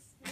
Yes.